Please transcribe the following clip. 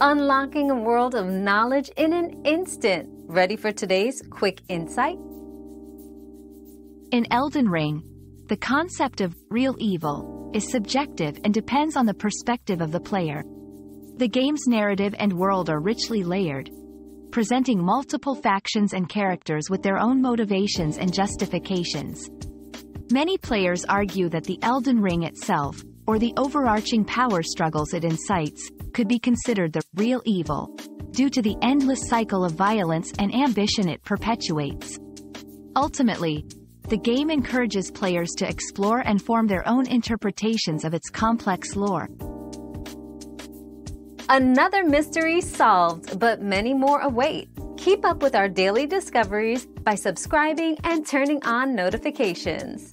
unlocking a world of knowledge in an instant. Ready for today's quick insight? In Elden Ring, the concept of real evil is subjective and depends on the perspective of the player. The game's narrative and world are richly layered, presenting multiple factions and characters with their own motivations and justifications. Many players argue that the Elden Ring itself, or the overarching power struggles it incites, could be considered the real evil, due to the endless cycle of violence and ambition it perpetuates. Ultimately, the game encourages players to explore and form their own interpretations of its complex lore. Another mystery solved, but many more await. Keep up with our daily discoveries by subscribing and turning on notifications.